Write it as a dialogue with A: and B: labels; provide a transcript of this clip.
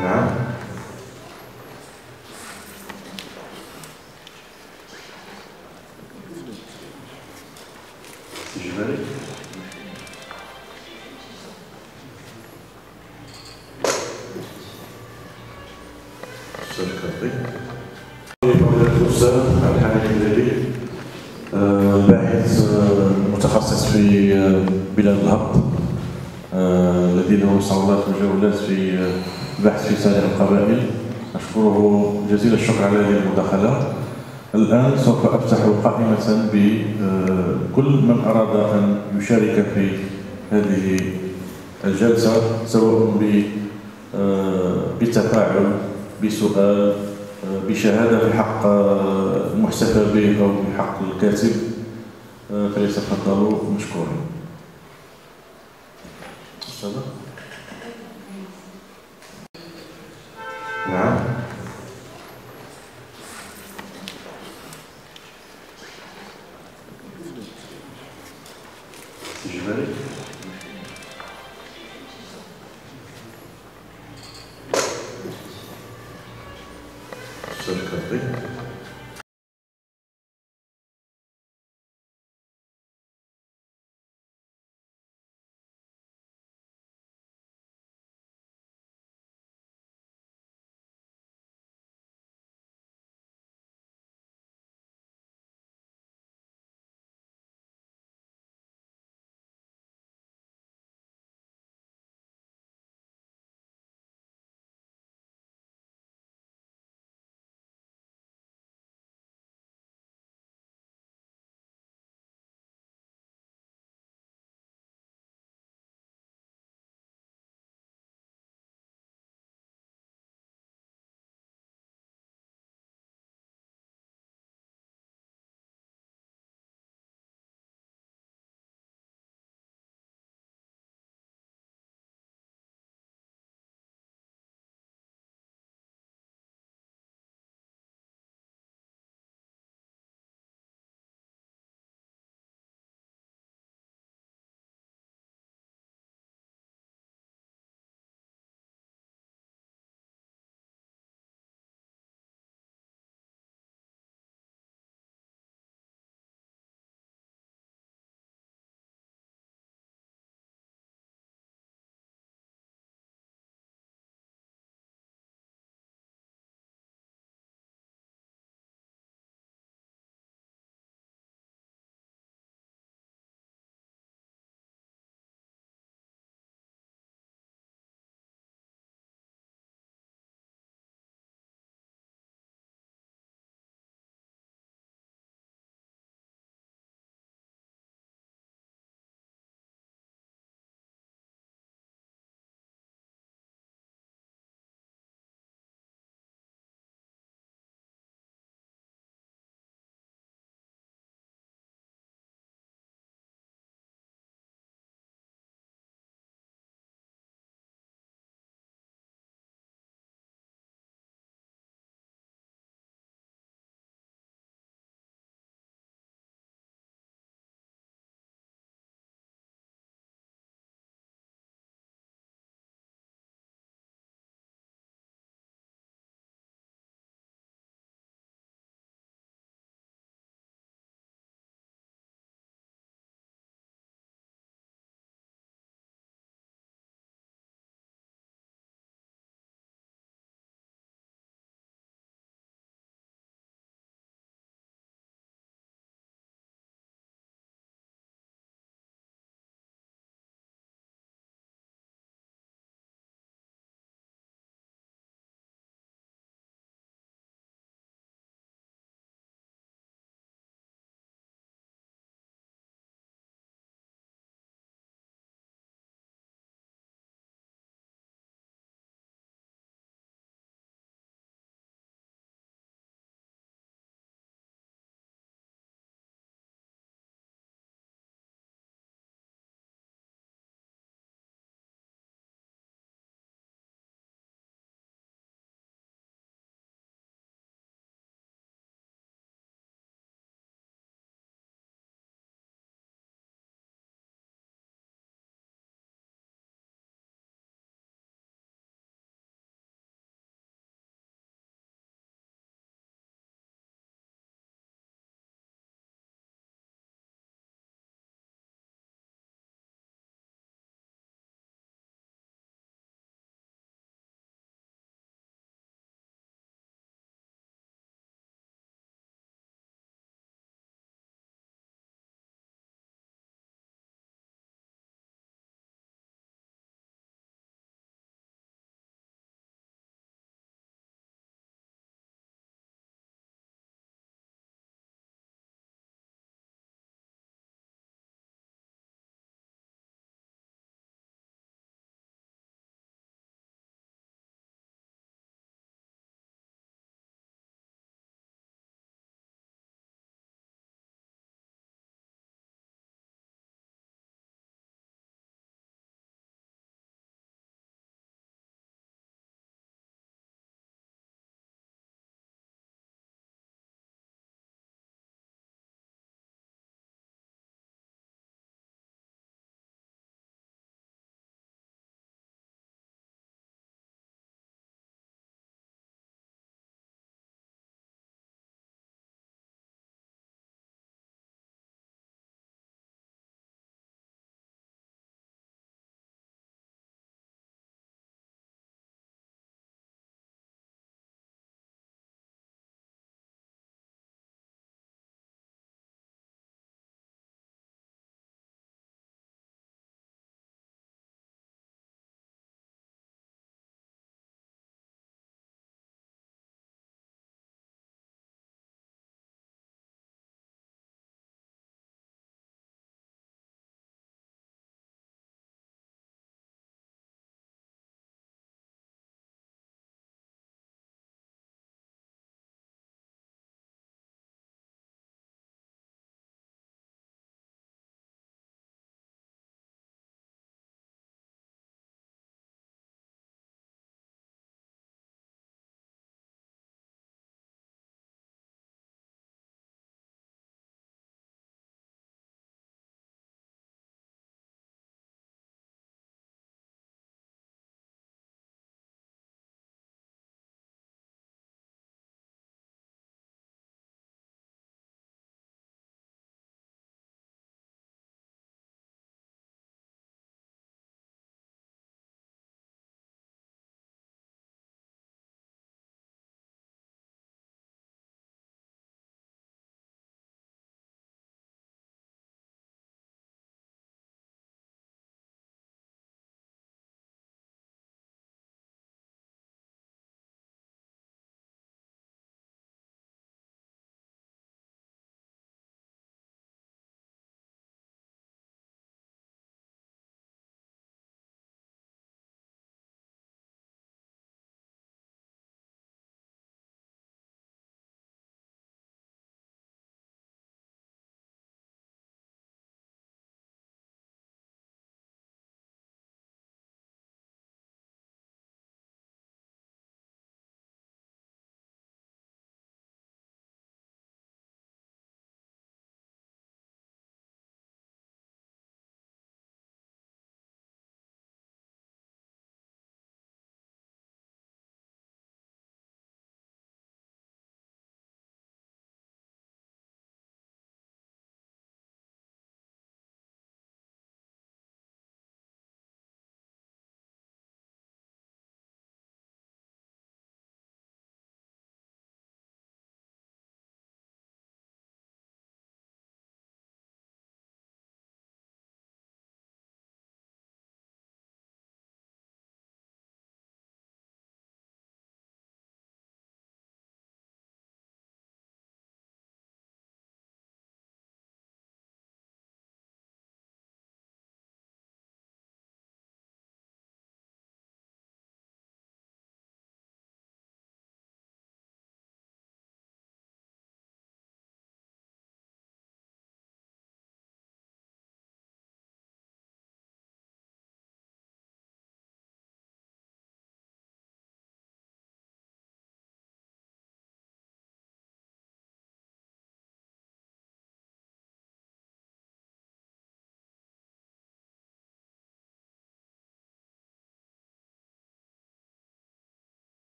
A: نعم. آه، باحث متخصص في آه، بلاد الهبط آه، الذي له صولات وجولات في آه، البحث في سائر القبائل. أشكره جزيل الشكر على هذه المداخلة. الآن سوف أفتح قائمة بكل من أراد أن يشارك في هذه الجلسة سواء آه، بتفاعل بسؤال آه، بشهادة في حق آه، المحتفى به أو في حق الكاتب. آه، فليتفضلوا مشكورين. Да? Тяжело? Сашка, ты?